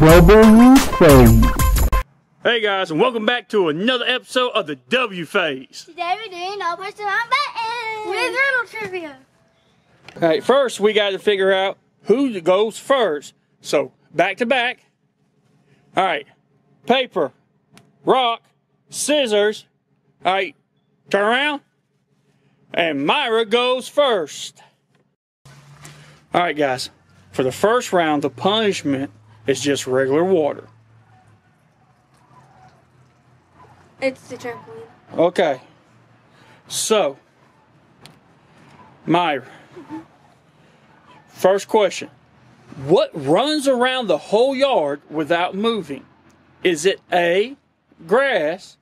W Phaze. Hey guys, and welcome back to another episode of the W Phaze. Today we're doing no person on button with riddle trivia. Alright, first we got to figure out who goes first. So, back to back. Alright, paper, rock, scissors. Alright, turn around. And Myra goes first. Alright, guys, for the first round, the punishment is just regular water. It's the trampoline. Okay. So, Myra. First question. What runs around the whole yard without moving? Is it A, grass,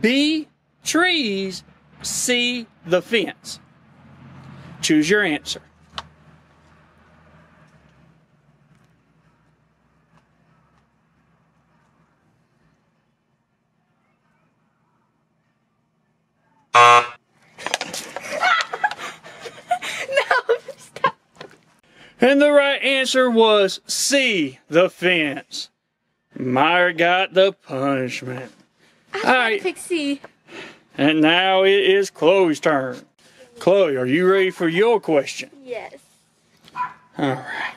B, trees, C, the fence? Choose your answer. No, stop. And the right answer was C, the fence. Myra got the punishment. I All right. pick C. And now it is Chloe's turn. Chloe, are you ready for your question? Yes. All right.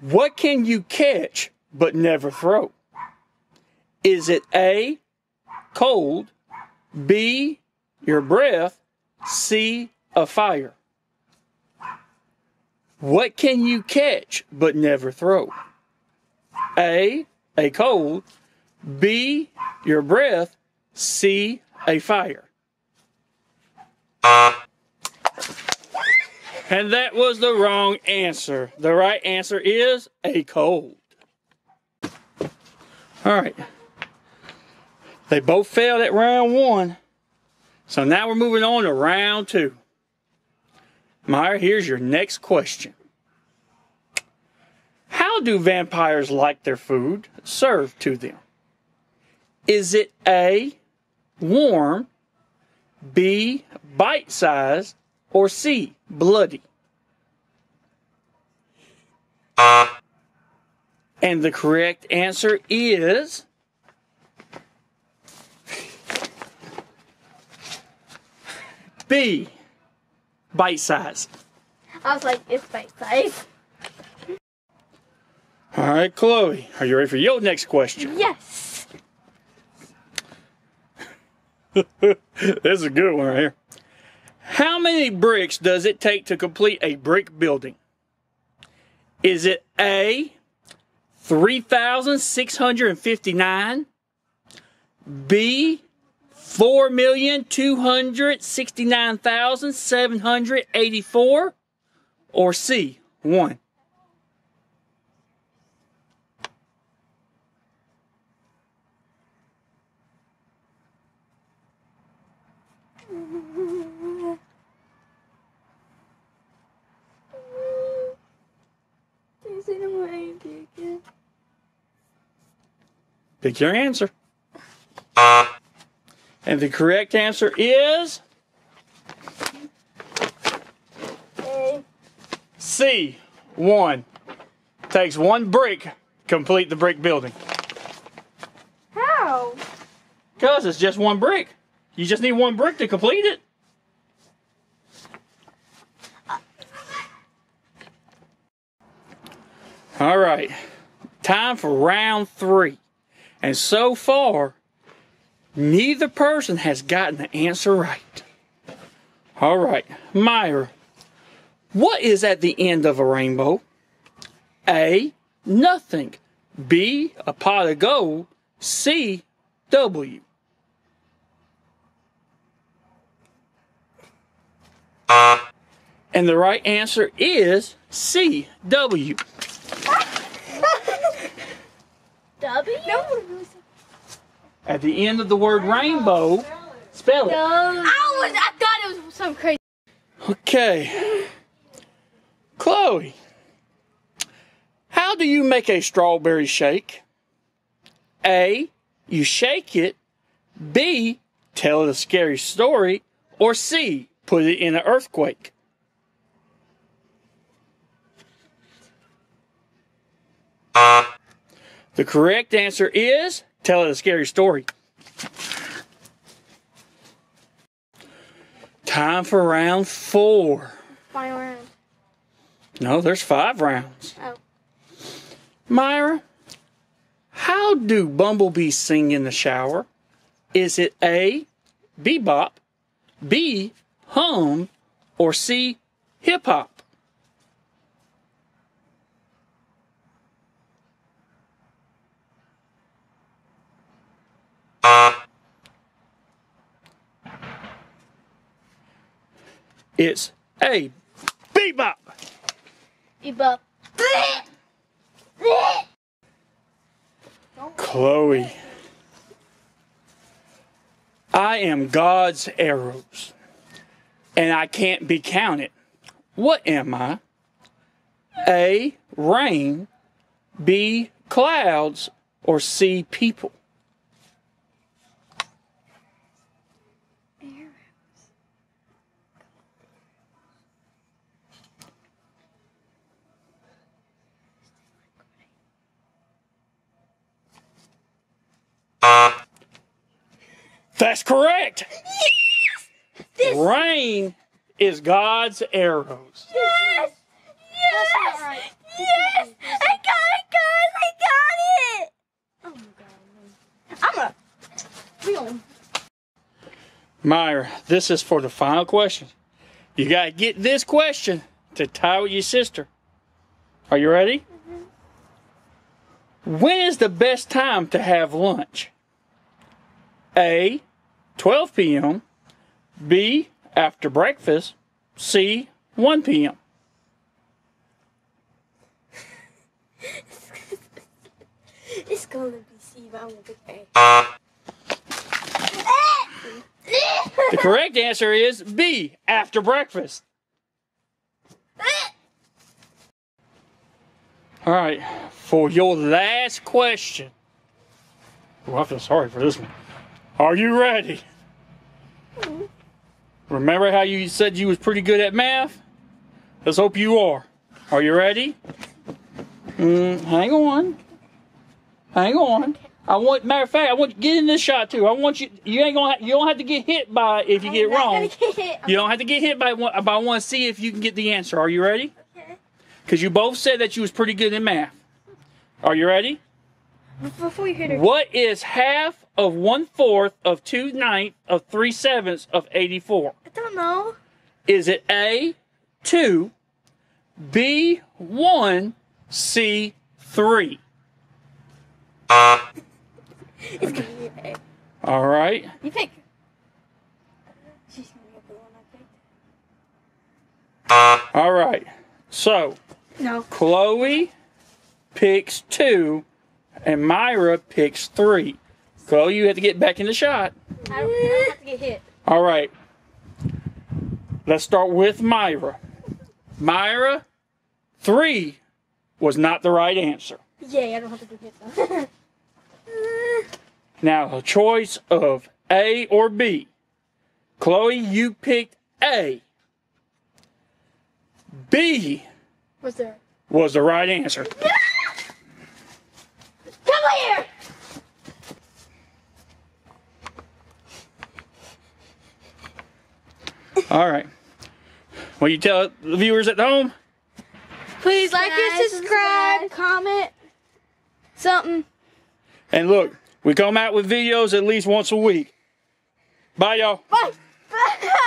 What can you catch but never throw? Is it A, cold, B, your breath, C, a fire? What can you catch but never throw? A, a cold, B, your breath, C, a fire. And that was the wrong answer. The right answer is a cold. All right. They both failed at round one. So now we're moving on to round two. Myra, here's your next question. How do vampires like their food served to them? Is it A, warm, B, bite sized, or C, bloody? And the correct answer is B, bite size. I was like, it's bite size. All right, Chloe, are you ready for your next question? Yes. this is a good one right here. How many bricks does it take to complete a brick building? Is it A, 3,659? B, 4,269,784? Or C, 1? Please say the word A and B again. Pick your answer. And the correct answer is C. One. Takes one brick complete the brick building. How? Because it's just one brick. You just need one brick to complete it. All right. Time for round three. And so far, neither person has gotten the answer right. All right. Myra, what is at the end of a rainbow? A. Nothing. B. A pot of gold. C. W. And the right answer is C. W. W? No. At the end of the word rainbow, spell it. I was. I thought it was some crazy. Okay. Chloe, how do you make a strawberry shake? A. You shake it. B. Tell it a scary story. Or C. Put it in an earthquake. The correct answer is tell it a scary story. Time for round four. Final round. No, there's five rounds. Oh. Myra, how do bumblebees sing in the shower? Is it A, bebop, B, hum, or C, hip hop? It's A, bebop. Bebop. Chloe. I am God's arrows, and I can't be counted. What am I? A. Rain, B. Clouds, or C. People? That's correct. Rain is God's arrows. Yes! Yes! not right. Yes! I got it, guys! I got it! Oh my god. I'm a. We on. Myra, this is for the final question. You got to get this question to tie with your sister. Are you ready? Mm-hmm. When is the best time to have lunch? A. 12 p.m. B. After breakfast. C. 1 p.m. It's gonna be C, but I'm gonna pick A. The correct answer is B. After breakfast. All right, for your last question. Oh, I feel sorry for this one. Are you ready? Remember how you said you was pretty good at math? Let's hope you are. Are you ready? Mm, hang on. Hang on. I want. Matter of fact, I want you to get in this shot too. I want you. You ain't gonna. You don't have to get hit by if you get I'm not wrong. get. You don't have to get hit by one. Want to see if you can get the answer. Are you ready? Okay. Because you both said that you was pretty good in math. Are you ready? Before you hit her. What is half of one fourth of two ninth of three sevenths of eighty four? I don't know. Is it A two, B one, C three? It's gonna be A. All right. You pick. She's gonna get the one I picked. All right. So No. Chloe picks two, and Myra picks three. Chloe, you have to get back in the shot. I don't, I don't have to get hit. All right. Let's start with Myra. Myra, three was not the right answer. Yay, I don't have to get hit though. Now, a choice of A or B. Chloe, you picked A. B What's there? was the right answer. Come here! All right. Will you tell the viewers at home? Please like and subscribe, subscribe. comment, something. And look, we come out with videos at least once a week. Bye, y'all. Bye. Bye.